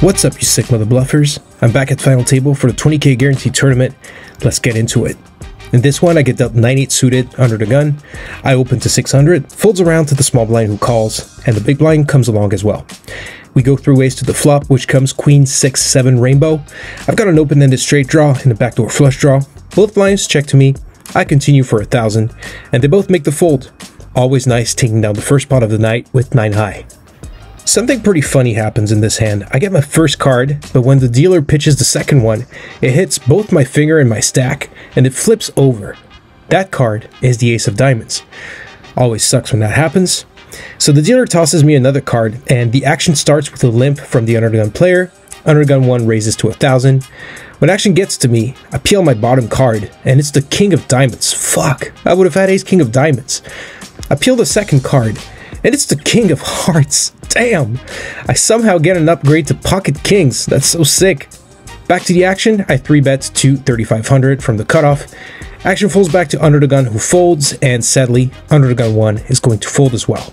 What's up, you sick mother bluffers? I'm back at final table for the 20k guaranteed tournament. Let's get into it. In this one, I get dealt 9-8 suited under the gun. I open to 600, folds around to the small blind who calls, and the big blind comes along as well. We go through ways to the flop, which comes queen 6-7 rainbow. I've got an open-ended straight draw and a backdoor flush draw. Both blinds check to me. I continue for a thousand, and they both make the fold. Always nice taking down the first pot of the night with 9 high. Something pretty funny happens in this hand. I get my first card, but when the dealer pitches the second one, it hits both my finger and my stack, and it flips over. That card is the Ace of Diamonds. Always sucks when that happens. So the dealer tosses me another card, and the action starts with a limp from the undergun player. Undergun 1 raises to a 1000. When action gets to me, I peel my bottom card, and it's the King of Diamonds. Fuck, I would have had Ace King of Diamonds. I peel the second card, and it's the King of Hearts. Damn! I somehow get an upgrade to Pocket Kings. That's so sick. Back to the action, I 3 bet to 3500 from the cutoff. Action folds back to Under the Gun who folds, and sadly, Under the Gun 1 is going to fold as well.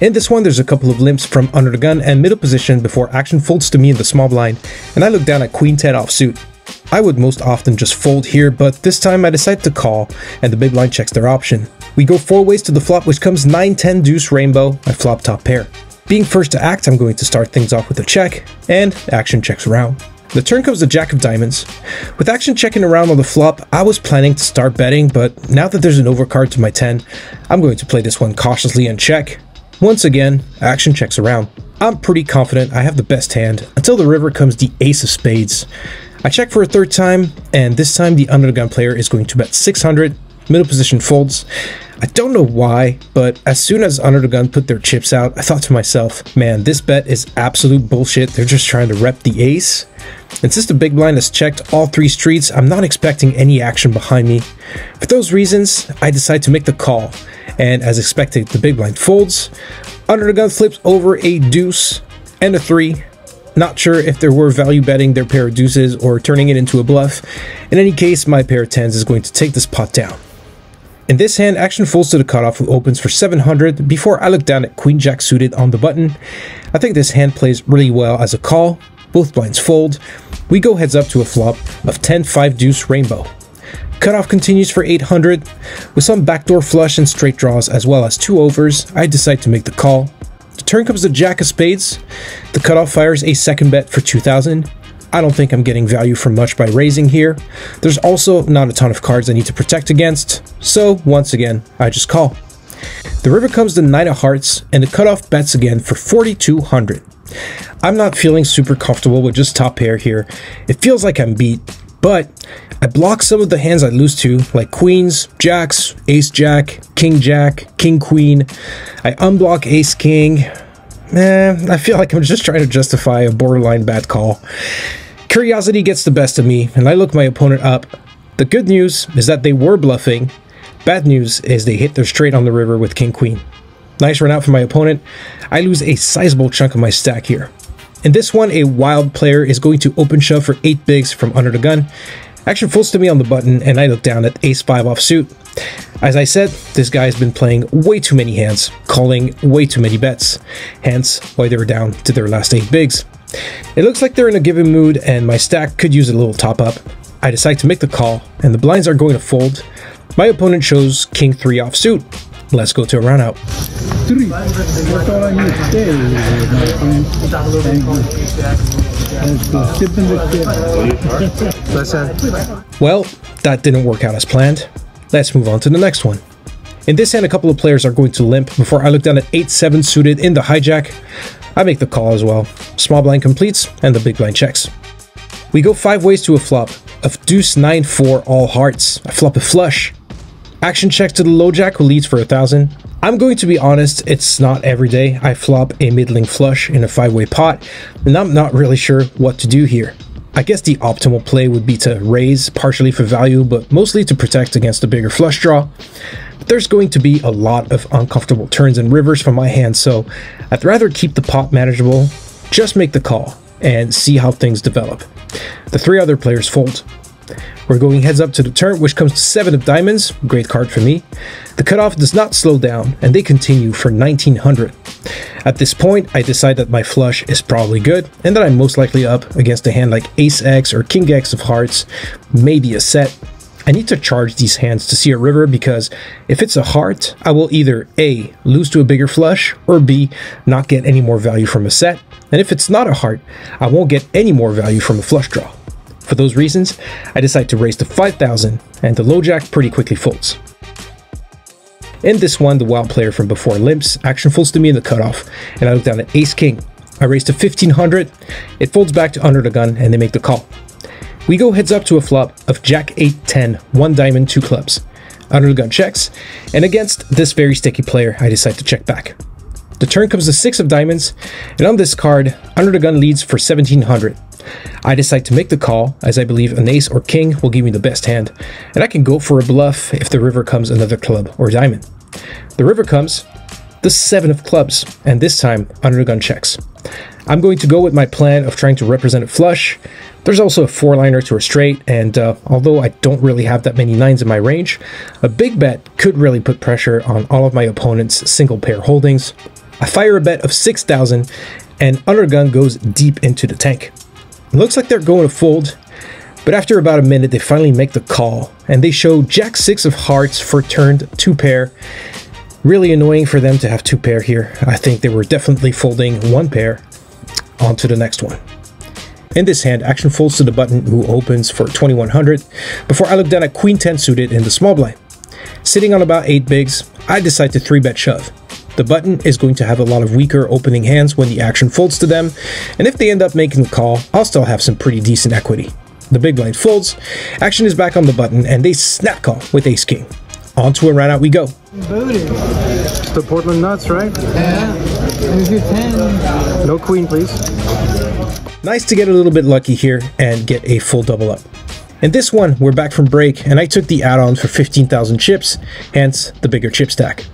In this one, there's a couple of limps from Under the Gun and middle position before action folds to me in the small blind, and I look down at Queen 10 offsuit. I would most often just fold here, but this time I decide to call, and the big blind checks their option. We go four ways to the flop, which comes 9-10 deuce rainbow, my flop top pair. Being first to act, I'm going to start things off with a check, and action checks around. The turn comes the Jack of Diamonds. With action checking around on the flop, I was planning to start betting, but now that there's an overcard to my 10, I'm going to play this one cautiously and check. Once again, action checks around. I'm pretty confident I have the best hand, until the river comes the Ace of Spades. I check for a third time, and this time the under the gun player is going to bet 600, middle position folds. I don't know why, but as soon as Under the Gun put their chips out, I thought to myself, man, this bet is absolute bullshit. They're just trying to rep the ace. And since the big blind has checked all three streets, I'm not expecting any action behind me. For those reasons, I decide to make the call. And as expected, the big blind folds. Under the Gun flips over a deuce and a three. Not sure if they were value betting their pair of deuces or turning it into a bluff. In any case, my pair of tens is going to take this pot down. In this hand, action folds to the cutoff who opens for 700 before I look down at Queen Jack suited on the button. I think this hand plays really well as a call. Both blinds fold. We go heads up to a flop of 10-5 deuce rainbow. Cutoff continues for 800. With some backdoor flush and straight draws as well as two overs, I decide to make the call. The turn comes the Jack of Spades. The cutoff fires a second bet for 2000. I don't think I'm getting value from much by raising here. There's also not a ton of cards I need to protect against, so once again, I just call. The river comes the Knight of Hearts, and the cutoff bets again for 4200. I'm not feeling super comfortable with just top pair here. It feels like I'm beat, but I block some of the hands I lose to, like queens, jacks, ace jack, king jack, king queen. I unblock ace king. Eh, I feel like I'm just trying to justify a borderline bad call. Curiosity gets the best of me, and I look my opponent up. The good news is that they were bluffing. Bad news is they hit their straight on the river with King Queen. Nice run out for my opponent. I lose a sizable chunk of my stack here. In this one, a wild player is going to open shove for 8 bigs from under the gun. Action folds to me on the button, and I look down at ace 5 offsuit. As I said, this guy has been playing way too many hands, calling way too many bets, hence why they were down to their last 8 bigs. It looks like they're in a given mood and my stack could use a little top up. I decide to make the call and the blinds are going to fold. My opponent shows king 3 off suit. Let's go to a run out. Three. That's all I need Well, that didn't work out as planned. Let's move on to the next one. In this hand, a couple of players are going to limp before I look down at 8-7 suited in the hijack. I make the call as well. Small blind completes, and the big blind checks. We go 5 ways to a flop of deuce 9-4 all hearts. I flop a flush. Action checks to the low jack who leads for a 1000. I'm going to be honest, it's not every day I flop a middling flush in a 5-way pot, and I'm not really sure what to do here. I guess the optimal play would be to raise, partially for value, but mostly to protect against a bigger flush draw. But there's going to be a lot of uncomfortable turns and rivers from my hand, so I'd rather keep the pot manageable, just make the call, and see how things develop. The three other players fold. We're going heads up to the turn, which comes to 7 of diamonds, great card for me. The cutoff does not slow down, and they continue for 1900. At this point, I decide that my flush is probably good, and that I'm most likely up against a hand like Ace X or King X of hearts, maybe a set. I need to charge these hands to see a river because if it's a heart, I will either A, lose to a bigger flush, or B, not get any more value from a set, and if it's not a heart, I won't get any more value from a flush draw. For those reasons, I decide to raise to 5000 and the low jack pretty quickly folds. In this one, the wild player from before limps, action folds to me in the cutoff, and I look down at ace king. I raise to 1500, it folds back to under the gun, and they make the call. We go heads up to a flop of jack 8 10, 1 diamond, 2 clubs. Under the gun checks, and against this very sticky player, I decide to check back. The turn comes the 6 of diamonds, and on this card, under the gun leads for 1700. I decide to make the call, as I believe an ace or king will give me the best hand, and I can go for a bluff if the river comes another club or diamond. The river comes the 7 of clubs, and this time under the gun checks. I'm going to go with my plan of trying to represent a flush. There's also a four liner to a straight, and uh, although I don't really have that many nines in my range, a big bet could really put pressure on all of my opponent's single pair holdings. I fire a bet of 6,000, and Undergun goes deep into the tank. It looks like they're going to fold, but after about a minute, they finally make the call, and they show Jack 6 of hearts for turned 2 pair. Really annoying for them to have 2 pair here. I think they were definitely folding 1 pair onto the next one. In this hand, action folds to the button who opens for 2100 before I look down at Queen 10 suited in the small blind. Sitting on about 8 bigs, I decide to 3-bet shove. The button is going to have a lot of weaker opening hands when the action folds to them, and if they end up making the call, I'll still have some pretty decent equity. The big blind folds, action is back on the button, and they snap call with ace king. On to a round out we go. Booty. The Portland nuts, right? Yeah. Here's your 10. No queen, please. Nice to get a little bit lucky here and get a full double up. In this one, we're back from break, and I took the add-on for 15,000 chips, hence the bigger chip stack.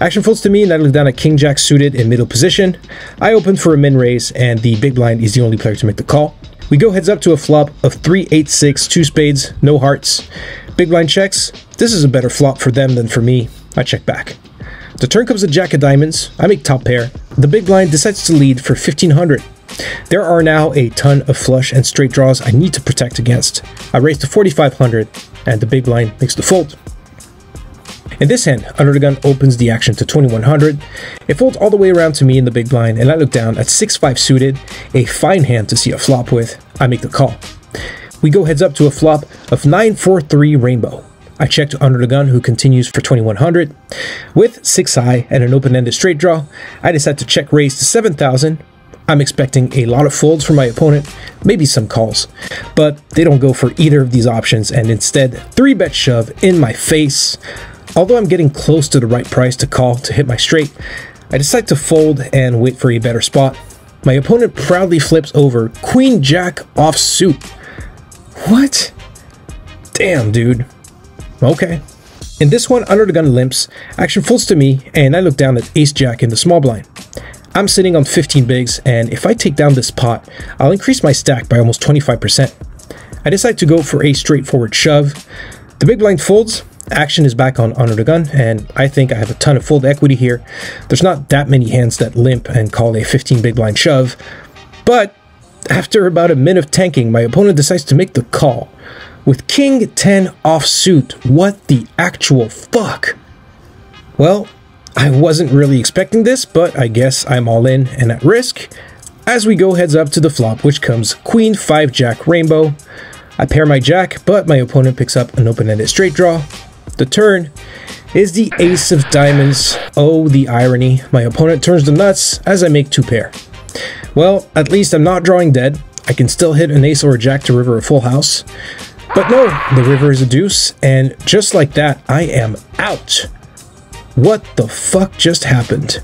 Action folds to me, and I look down at King Jack suited in middle position. I open for a min raise, and the big blind is the only player to make the call. We go heads up to a flop of 3, 8, 6, 2 spades, no hearts. Big blind checks. This is a better flop for them than for me. I check back. The turn comes a jack of diamonds. I make top pair. The big blind decides to lead for 1500. There are now a ton of flush and straight draws I need to protect against. I raise to 4500 and the big blind makes the fold. In this hand, Under the Gun opens the action to 2100. It folds all the way around to me in the big blind, and I look down at 6-5 suited, a fine hand to see a flop with. I make the call. We go heads up to a flop of 9-4-3 rainbow. I check to Under the Gun, who continues for 2100. With 6 high and an open-ended straight draw, I decide to check raise to 7000. I'm expecting a lot of folds from my opponent, maybe some calls, but they don't go for either of these options and instead 3 bet shove in my face. Although I'm getting close to the right price to call to hit my straight, I decide to fold and wait for a better spot. My opponent proudly flips over Queen Jack off suit. What? Damn, dude. Okay. In this one, Under the Gun limps, action folds to me, and I look down at Ace Jack in the small blind. I'm sitting on 15 bigs, and if I take down this pot, I'll increase my stack by almost 25%. I decide to go for a straightforward shove. The big blind folds, action is back on Under the Gun, and I think I have a ton of fold equity here. There's not that many hands that limp and call a 15 big blind shove, but after about a minute of tanking, my opponent decides to make the call. With King 10 off suit, what the actual fuck? Well, I wasn't really expecting this, but I guess I'm all in and at risk. As we go heads up to the flop, which comes Queen 5 Jack Rainbow. I pair my Jack, but my opponent picks up an open-ended straight draw. The turn is the ace of diamonds. Oh, the irony. My opponent turns the nuts as I make two pair. Well, at least I'm not drawing dead. I can still hit an ace or a jack to river a full house. But no, the river is a deuce, and just like that, I am out. What the fuck just happened?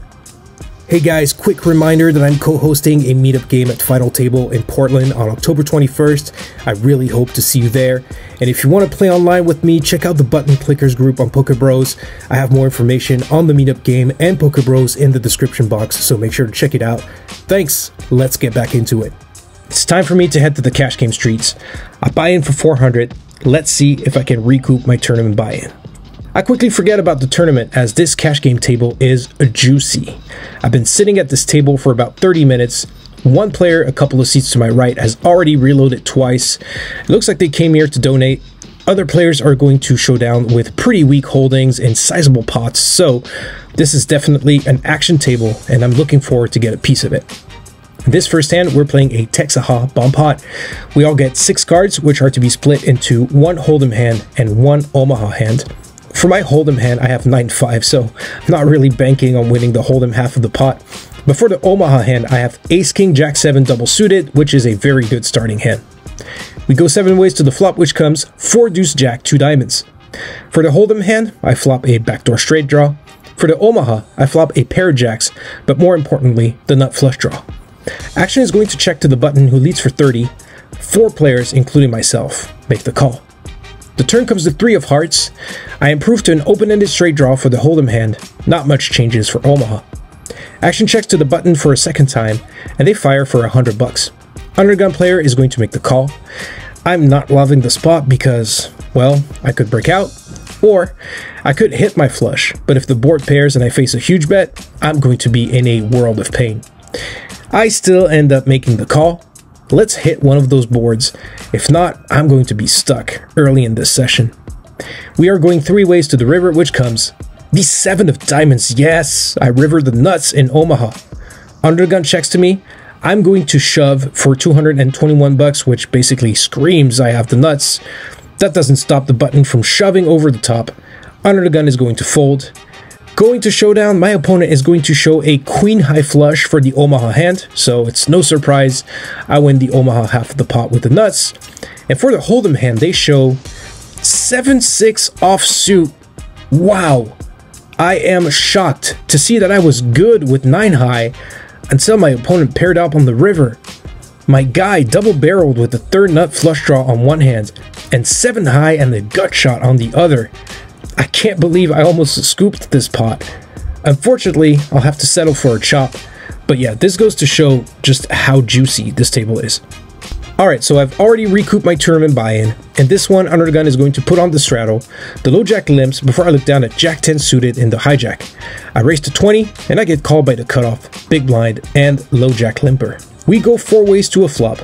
Hey guys, quick reminder that I'm co-hosting a meetup game at Final Table in Portland on October 21st. I really hope to see you there. And if you want to play online with me, check out the Button Clickers group on Poker Bros. I have more information on the meetup game and Poker Bros in the description box, so make sure to check it out. Thanks, let's get back into it. It's time for me to head to the cash game streets. I buy in for 400 Let's see if I can recoup my tournament buy-in. I quickly forget about the tournament as this cash game table is juicy. I've been sitting at this table for about 30 minutes. One player, a couple of seats to my right, has already reloaded twice. It looks like they came here to donate. Other players are going to show down with pretty weak holdings and sizable pots, so this is definitely an action table and I'm looking forward to get a piece of it. This first hand, we're playing a Texaha bomb pot. We all get six cards, which are to be split into one Hold'em hand and one Omaha hand. For my Hold'em hand, I have 9-5, so I'm not really banking on winning the Hold'em half of the pot. But for the Omaha hand, I have Ace King Jack 7 double suited, which is a very good starting hand. We go 7 ways to the flop, which comes 4 Deuce Jack 2 diamonds. For the Hold'em hand, I flop a backdoor straight draw. For the Omaha, I flop a pair of jacks, but more importantly, the nut flush draw. Action is going to check to the button who leads for 30. Four players, including myself, make the call. The turn comes to 3 of hearts. I improve to an open-ended straight draw for the Hold'em hand. Not much changes for Omaha. Action checks to the button for a second time, and they fire for 100 bucks. Undergun player is going to make the call. I'm not loving the spot because, well, I could brick out, or I could hit my flush, but if the board pairs and I face a huge bet, I'm going to be in a world of pain. I still end up making the call. Let's hit one of those boards. If not, I'm going to be stuck early in this session. We are going three ways to the river, which comes the seven of diamonds. Yes, I river the nuts in Omaha. Undergun checks to me. I'm going to shove for 221 bucks, which basically screams I have the nuts. That doesn't stop the button from shoving over the top. Under the gun is going to fold. Going to showdown, my opponent is going to show a queen high flush for the Omaha hand, so it's no surprise I win the Omaha half of the pot with the nuts. And for the Hold'em hand, they show 7-6 offsuit. Wow. I am shocked to see that I was good with 9 high until my opponent paired up on the river. My guy double barreled with the third nut flush draw on one hand and 7 high and the gut shot on the other. I can't believe I almost scooped this pot. Unfortunately, I'll have to settle for a chop. But yeah, this goes to show just how juicy this table is. Alright, so I've already recouped my tournament buy-in, and this one under the gun is going to put on the straddle, the low jack limps before I look down at jack 10 suited in the hijack. I race to 20, and I get called by the cutoff, big blind, and low jack limper. We go four ways to a flop.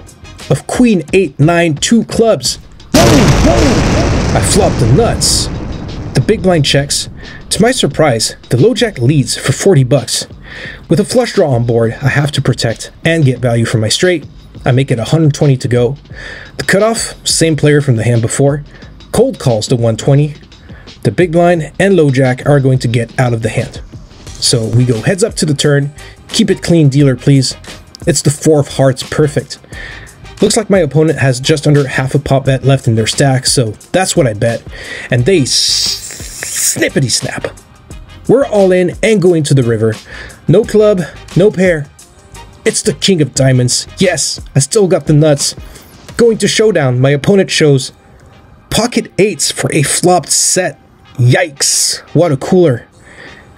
Of queen 8, 9, 2 clubs. I flop the nuts. Big blind checks. To my surprise, the low jack leads for 40 bucks. With a flush draw on board, I have to protect and get value from my straight. I make it 120 to go. The cutoff, same player from the hand before. Cold calls to 120. The big blind and low jack are going to get out of the hand. So we go heads up to the turn. Keep it clean, dealer, please. It's the four of hearts, perfect. Looks like my opponent has just under half a pot bet left in their stack, so that's what I bet. And they snippety snap. We're all in and going to the river. No club, no pair. It's the king of diamonds. Yes, I still got the nuts. Going to showdown, my opponent shows pocket eights for a flopped set. Yikes, what a cooler.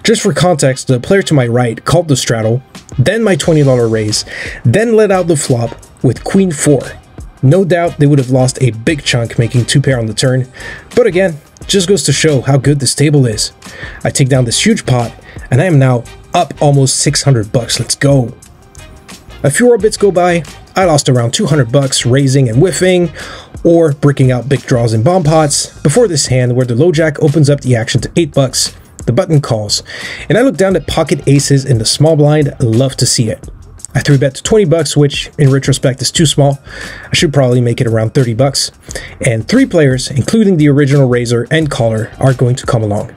Just for context, the player to my right called the straddle, then my $20 raise, then let out the flop with queen 4. No doubt they would have lost a big chunk making 2 pair on the turn, but again, just goes to show how good this table is. I take down this huge pot, and I am now up almost 600 bucks, let's go. A few more bits go by, I lost around 200 bucks raising and whiffing, or bricking out big draws in bomb pots, before this hand where the low jack opens up the action to 8 bucks, the button calls, and I look down at pocket aces in the small blind, love to see it. I 3-bet to 20 bucks, which in retrospect is too small. I should probably make it around 30 bucks. And three players, including the original raiser and caller, are going to come along.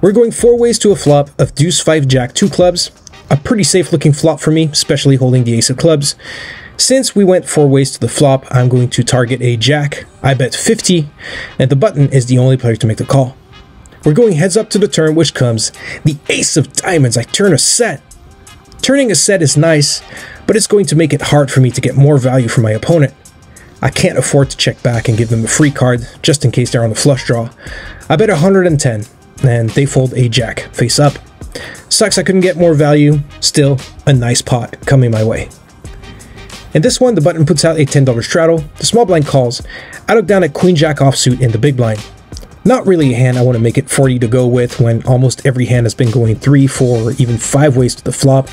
We're going four ways to a flop of deuce 5 jack 2 clubs. A pretty safe looking flop for me, especially holding the ace of clubs. Since we went four ways to the flop, I'm going to target a jack. I bet 50, and the button is the only player to make the call. We're going heads up to the turn, which comes the ace of diamonds. I turn a set. Turning a set is nice, but it's going to make it hard for me to get more value from my opponent. I can't afford to check back and give them a free card just in case they're on the flush draw. I bet 110, and they fold a jack face up. Sucks I couldn't get more value, still a nice pot coming my way. In this one, the button puts out a $10 straddle, the small blind calls, I look down at Queen Jack offsuit in the big blind. Not really a hand I want to make it 40 to go with when almost every hand has been going 3, 4, or even 5 ways to the flop.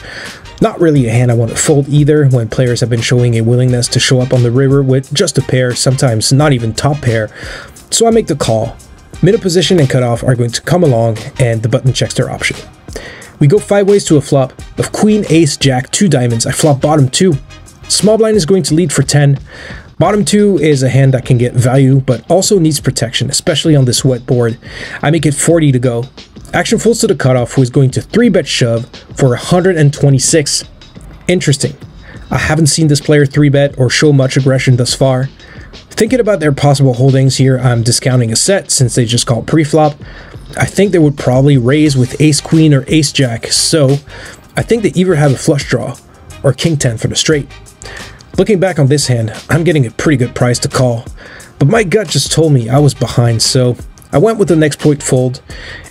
Not really a hand I want to fold either when players have been showing a willingness to show up on the river with just a pair, sometimes not even top pair. So I make the call. Middle position and cutoff are going to come along and the button checks their option. We go 5 ways to a flop. Of Queen, Ace, Jack, 2 diamonds, I flop bottom 2. Small blind is going to lead for 10. Bottom 2 is a hand that can get value, but also needs protection, especially on this wet board. I make it 40 to go. Action folds to the cutoff, who is going to 3-bet shove for 126. Interesting. I haven't seen this player 3-bet or show much aggression thus far. Thinking about their possible holdings here, I'm discounting a set since they just called pre-flop. I think they would probably raise with ace-queen or ace-jack, so I think they either have a flush draw or king-10 for the straight. Looking back on this hand, I'm getting a pretty good price to call, but my gut just told me I was behind, so I went with the next point fold,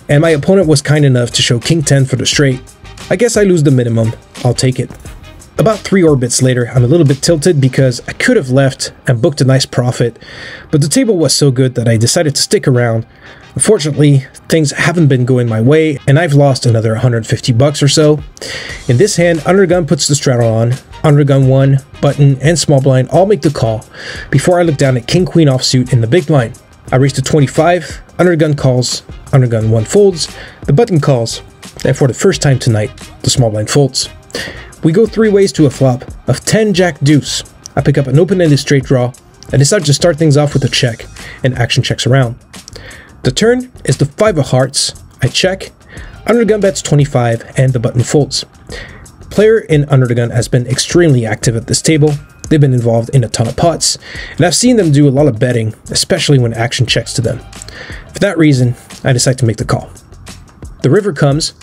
and my opponent was kind enough to show king 10 for the straight. I guess I lose the minimum, I'll take it. About 3 orbits later, I'm a little bit tilted because I could have left and booked a nice profit, but the table was so good that I decided to stick around. Unfortunately, things haven't been going my way, and I've lost another 150 bucks or so. In this hand, Undergun puts the straddle on, Undergun 1, button, and small blind all make the call before I look down at King Queen offsuit in the big blind. I raise to 25, Undergun calls, Undergun 1 folds, the button calls, and for the first time tonight, the small blind folds. We go three ways to a flop of 10 Jack Deuce. I pick up an open-ended straight draw, I decide to start things off with a check, and action checks around. The turn is the 5 of hearts, I check, Undergun bets 25, and the button folds player in Under the Gun has been extremely active at this table. They've been involved in a ton of pots, and I've seen them do a lot of betting, especially when action checks to them. For that reason, I decide to make the call. The river comes,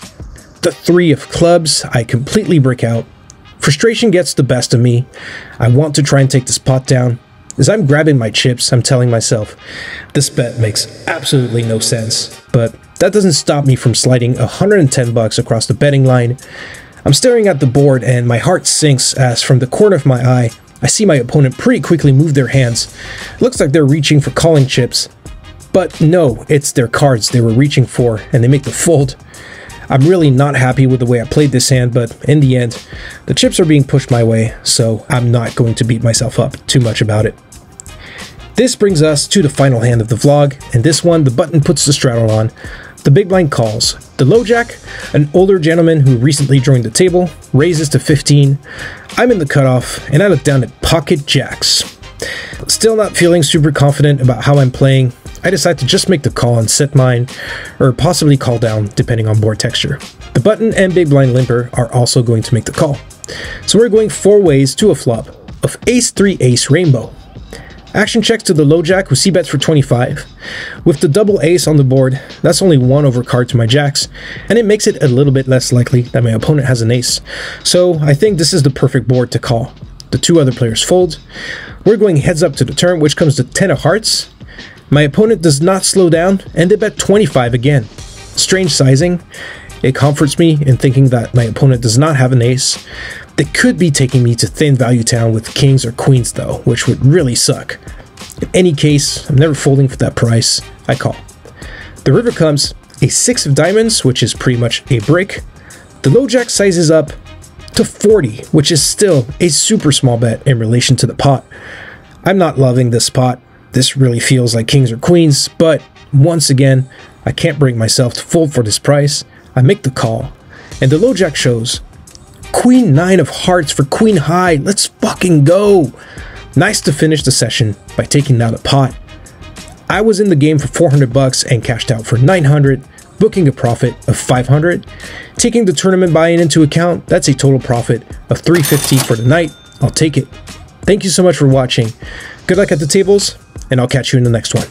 the three of clubs, I completely brick out. Frustration gets the best of me. I want to try and take this pot down. As I'm grabbing my chips, I'm telling myself, this bet makes absolutely no sense. But that doesn't stop me from sliding 110 bucks across the betting line I'm staring at the board and my heart sinks as from the corner of my eye, I see my opponent pretty quickly move their hands. It looks like they're reaching for calling chips. But no, it's their cards they were reaching for and they make the fold. I'm really not happy with the way I played this hand, but in the end, the chips are being pushed my way, so I'm not going to beat myself up too much about it. This brings us to the final hand of the vlog, and this one, the button puts the straddle on, the big blind calls. The low jack, an older gentleman who recently joined the table, raises to 15. I'm in the cutoff, and I look down at pocket jacks. Still not feeling super confident about how I'm playing, I decide to just make the call and set mine, or possibly call down depending on board texture. The button and big blind limper are also going to make the call. So we're going four ways to a flop of ace 3 ace rainbow. Action checks to the low jack with c-bets for 25. With the double ace on the board, that's only one over card to my jacks, and it makes it a little bit less likely that my opponent has an ace. So I think this is the perfect board to call. The two other players fold. We're going heads up to the turn, which comes to 10 of hearts. My opponent does not slow down, and they bet 25 again. Strange sizing. It comforts me in thinking that my opponent does not have an ace, they could be taking me to thin value town with kings or queens though, which would really suck. In any case, I'm never folding for that price. I call. The river comes a six of diamonds, which is pretty much a brick. The low jack sizes up to 40, which is still a super small bet in relation to the pot. I'm not loving this pot. This really feels like kings or queens, but once again, I can't bring myself to fold for this price. I make the call, and the low jack shows Queen 9 of hearts for Queen High. Let's fucking go. Nice to finish the session by taking down a pot. I was in the game for 400 bucks and cashed out for 900, booking a profit of 500. Taking the tournament buy-in into account, that's a total profit of 350 for the night. I'll take it. Thank you so much for watching. Good luck at the tables, and I'll catch you in the next one.